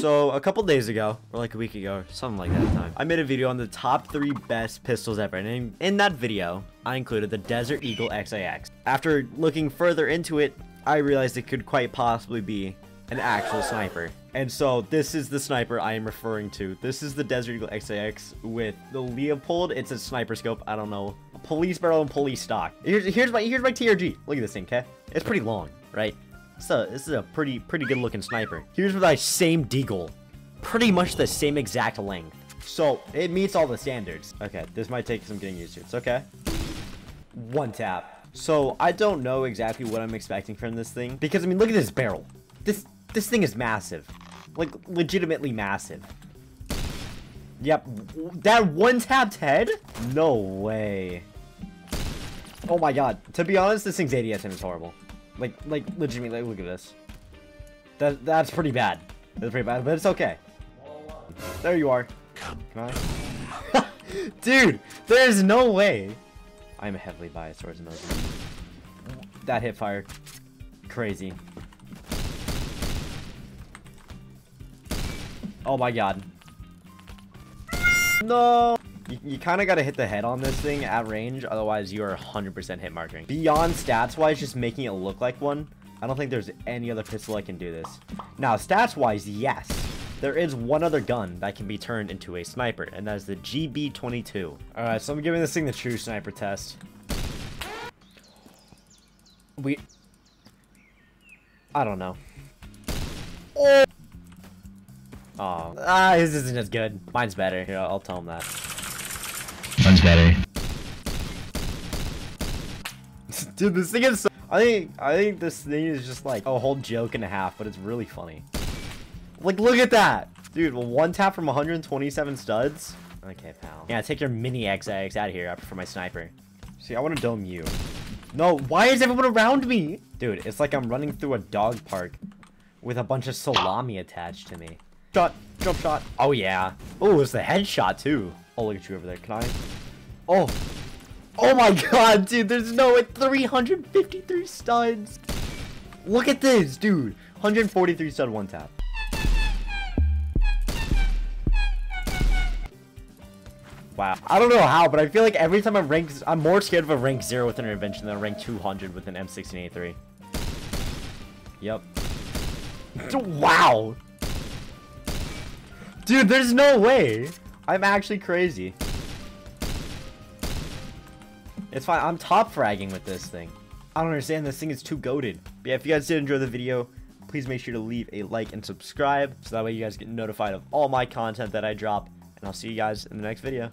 So a couple days ago, or like a week ago, something like that time, I made a video on the top three best pistols ever. And in, in that video, I included the Desert Eagle XIX. After looking further into it, I realized it could quite possibly be an actual sniper. And so this is the sniper I am referring to. This is the Desert Eagle XIX with the Leupold. It's a sniper scope. I don't know. A police barrel and police stock. Here's, here's my here's my TRG. Look at this thing, okay? It's pretty long, right? So uh, this is a pretty pretty good looking sniper. Here's my same deagle. Pretty much the same exact length. So it meets all the standards. Okay, this might take some getting used to. It's okay. One tap. So I don't know exactly what I'm expecting from this thing. Because I mean look at this barrel. This this thing is massive. Like, legitimately massive. Yep. That one-tapped head? No way. Oh my god. To be honest, this thing's ADSM is horrible. Like, like, legitimately, like, look at this. That, that's pretty bad. That's pretty bad, but it's okay. There you are. Dude, there's no way. I'm heavily biased towards emoji. That hit fire. Crazy. Oh my god. No! You, you kind of got to hit the head on this thing at range, otherwise you are 100% hit marking. Beyond stats-wise, just making it look like one, I don't think there's any other pistol that can do this. Now, stats-wise, yes. There is one other gun that can be turned into a sniper, and that is the GB-22. Alright, so I'm giving this thing the true sniper test. We... I don't know. Oh! Oh, ah, his isn't as good. Mine's better. Here, I'll tell him that. Mine's better. Dude, this thing is so I think I think this thing is just like a whole joke and a half, but it's really funny. Like, look at that! Dude, one tap from 127 studs? Okay, pal. Yeah, take your mini XX out of here. I prefer my sniper. See, I want to dome you. No, why is everyone around me? Dude, it's like I'm running through a dog park with a bunch of salami attached to me. Shot. Jump shot. Oh, yeah. Oh, it's the headshot, too. Oh, look at you over there. Can I? Oh. Oh, my God, dude. There's no way. 353 studs. Look at this, dude. 143 stud one tap. Wow. I don't know how, but I feel like every time I'm ranked, I'm more scared of a rank 0 with an intervention than a rank 200 with an M16A3. Yep. wow. Dude, there's no way. I'm actually crazy. It's fine. I'm top fragging with this thing. I don't understand. This thing is too goaded. But yeah, if you guys did enjoy the video, please make sure to leave a like and subscribe. So that way you guys get notified of all my content that I drop. And I'll see you guys in the next video.